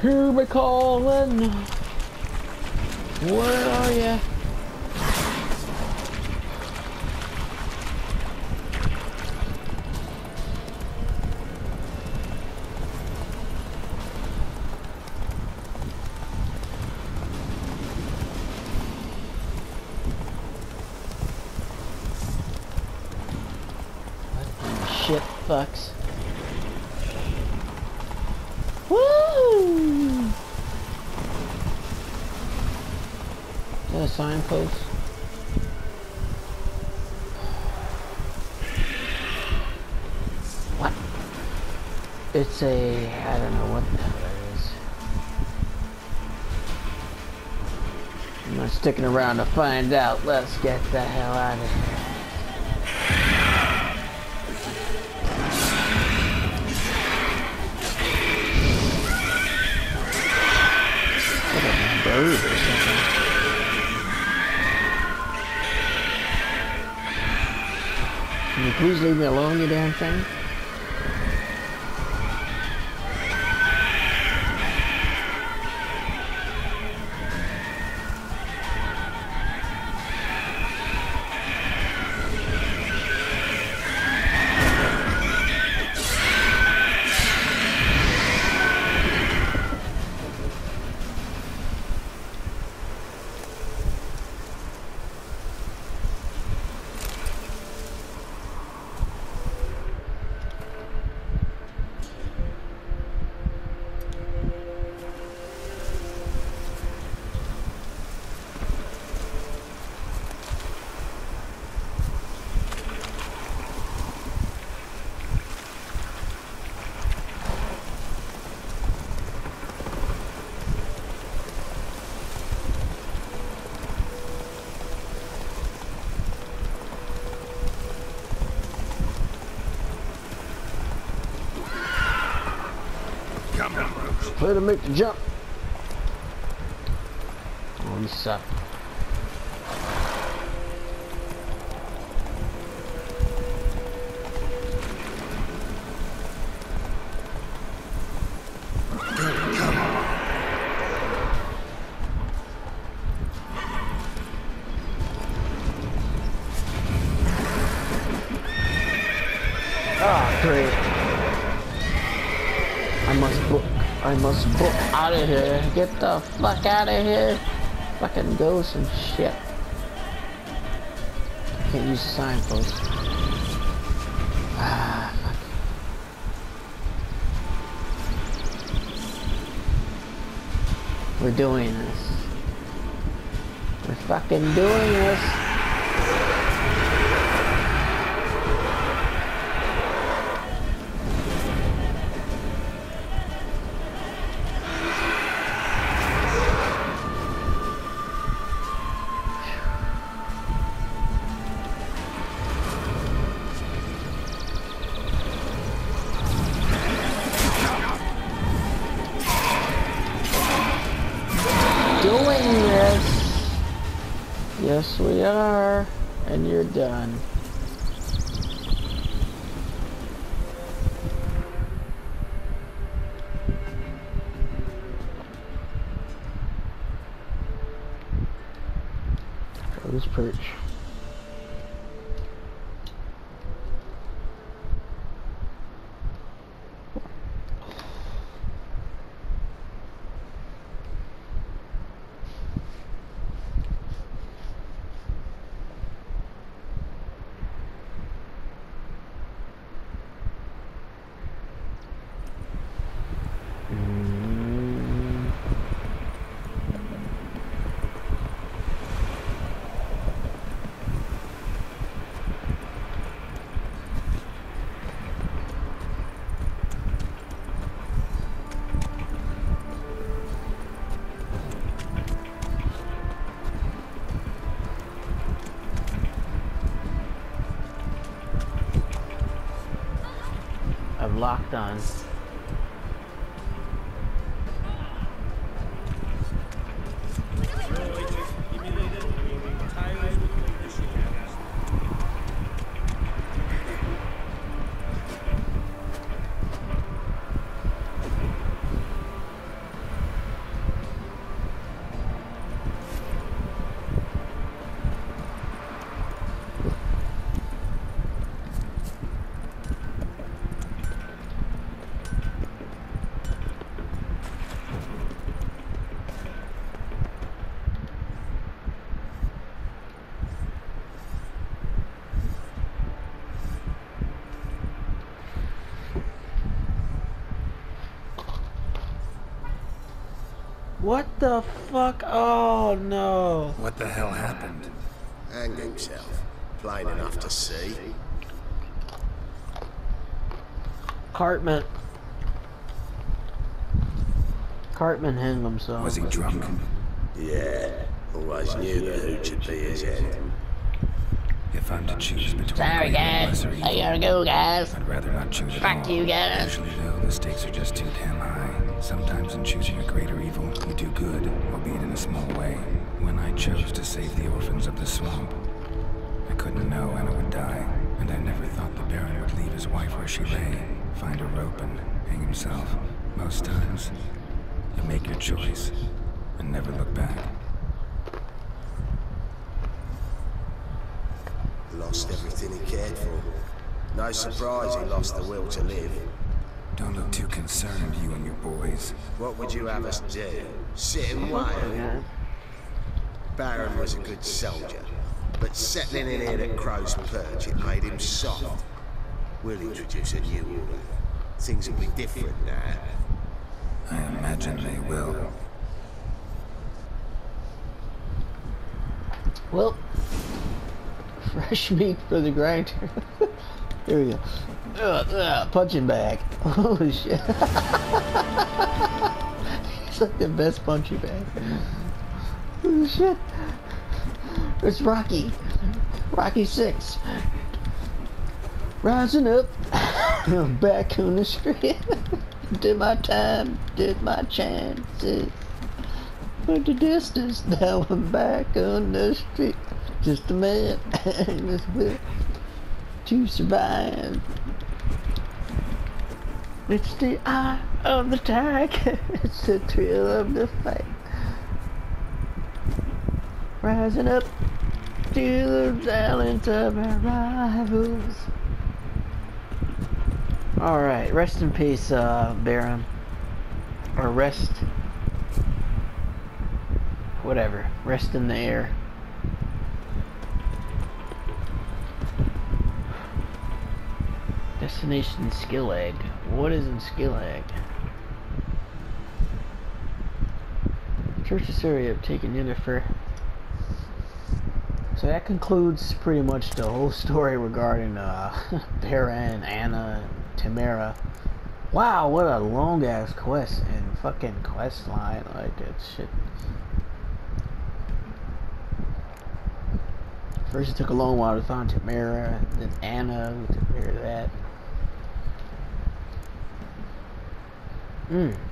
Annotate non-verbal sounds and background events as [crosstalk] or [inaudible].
Hear me calling. Where are ya? Shit fucks. Woo! Is that a signpost? What? It's a, I don't know what the hell it is. I'm not sticking around to find out. Let's get the hell out of here. Like a bird please leave me alone, you damn thing? Let him make the jump. Oh, you suck. Ah, great. I must book. I must book out of here. Get the fuck out of here. Fucking ghosts and shit. Can't use the signpost. Ah, fuck. We're doing this. We're fucking doing this. Doing this. Yes, we are. And you're done. Who's perch? Locked on. What the fuck? Oh no. What the hell happened? Hanged himself. Plain enough to see. Cartman. Cartman hanged himself. Was he drunk? Yeah. Always knew the hooch would be his end. If I'm to choose between Sorry, guys. lesser I gotta go, guys. I'd rather not choose at Fuck all. you, guys. Usually, though, the stakes are just too damn high. Sometimes in choosing a greater evil, you do good, albeit in a small way. When I chose to save the orphans of the swamp, I couldn't know Anna would die, and I never thought the Baron would leave his wife where she lay, find a rope and hang himself. Most times, you make your choice and never look back. Lost everything he cared for. No surprise he lost the will to live. Don't look too concerned, you and your boys. What would you have us do? Sit and wail? Baron was a good soldier, but settling in here at Crow's Perch, it made him soft. We'll introduce a new order. Things will be different now. I imagine they will. Well, [laughs] fresh meat for the grinder. [laughs] Here we go. Uh, uh, punching bag. [laughs] Holy shit. [laughs] It's like the best punching bag. Holy shit. It's Rocky. Rocky 6. Rising up. [laughs] Back on the street. did my time. Did my chances. Went the distance, now I'm back on the street. Just a man this will to survive. It's the eye of the tiger, [laughs] it's the thrill of the fight. Rising up to the talent of our rivals. Alright, rest in peace, uh, Baron. Or rest whatever. Rest in the air. Destination Skellige. What is in Skellige? Church of Syria have taken. So that concludes pretty much the whole story regarding uh, [laughs] Baron, Anna, Tamara. Wow, what a long ass quest and fucking quest line. Like, it's shit. First, it took a long while to find Tamara, then Anna, of that. 嗯。